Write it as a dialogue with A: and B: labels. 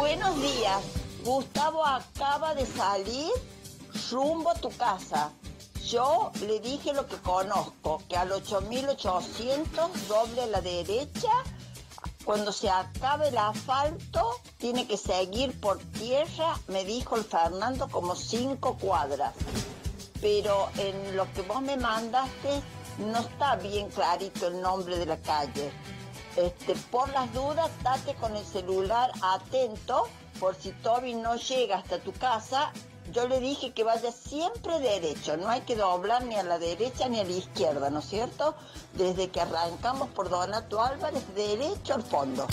A: Buenos días. Gustavo acaba de salir rumbo a tu casa. Yo le dije lo que conozco, que al 8800 doble a la derecha, cuando se acabe el asfalto, tiene que seguir por tierra, me dijo el Fernando, como cinco cuadras. Pero en lo que vos me mandaste no está bien clarito el nombre de la calle. Este, por las dudas, date con el celular atento, por si Toby no llega hasta tu casa. Yo le dije que vaya siempre derecho, no hay que doblar ni a la derecha ni a la izquierda, ¿no es cierto? Desde que arrancamos por Donato Álvarez, derecho al fondo.